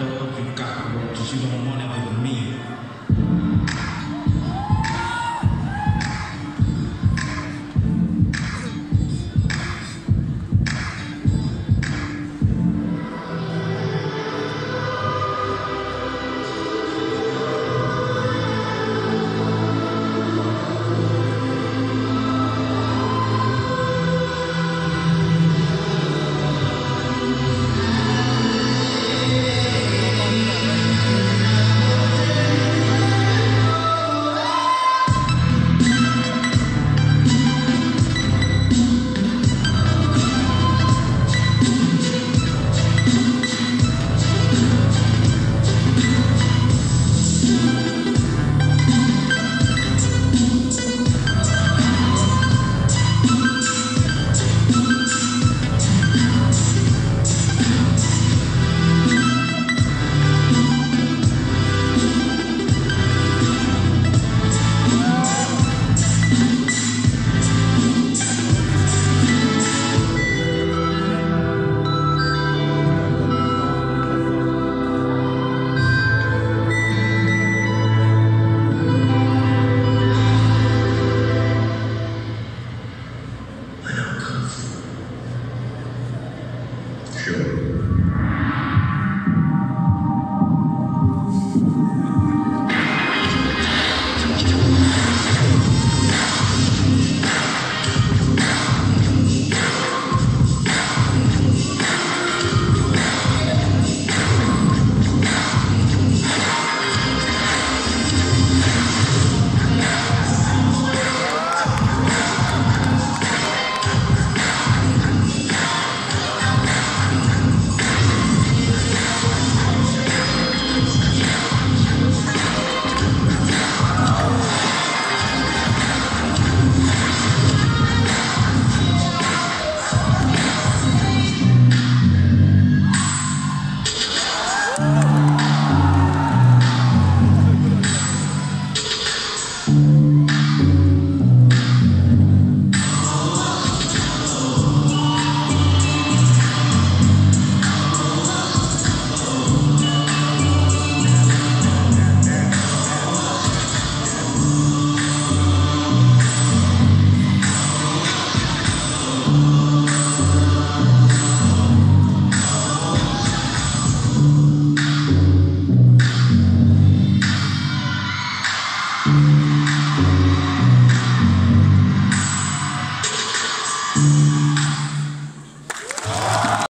You got the work you don't want it with me.